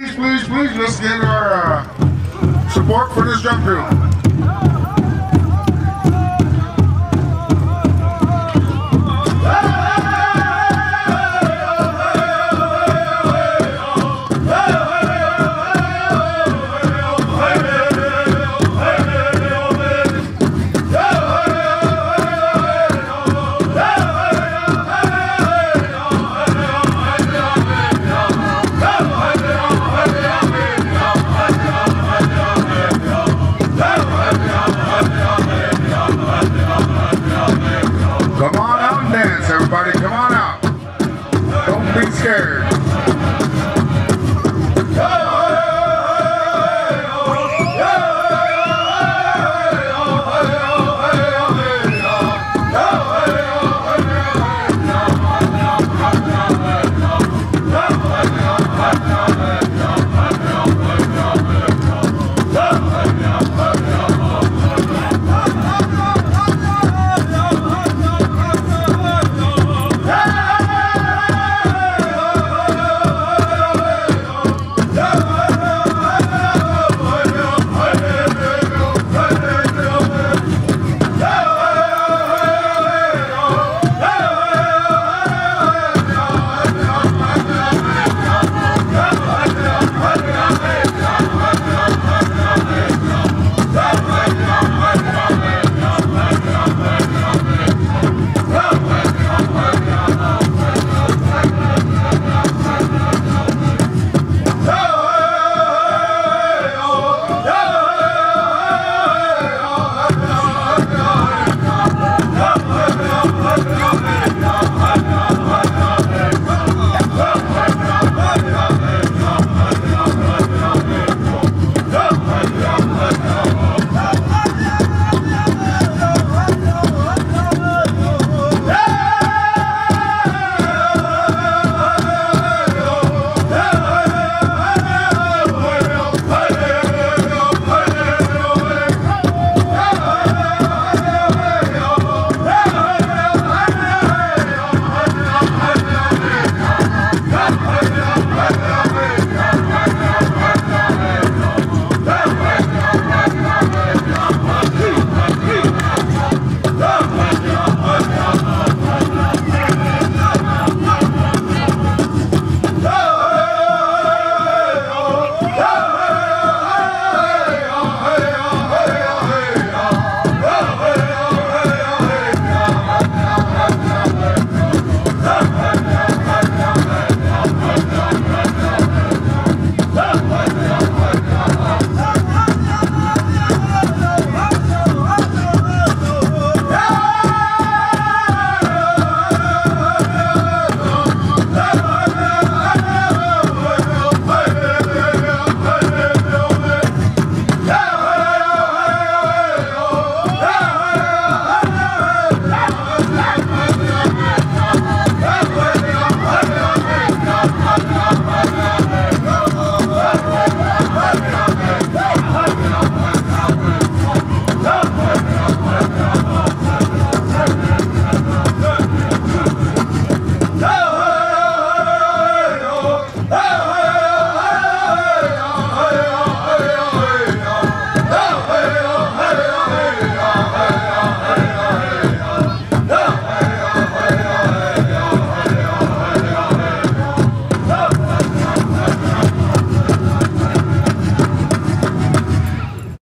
Please, please, please, let's get our uh, support for this jump crew.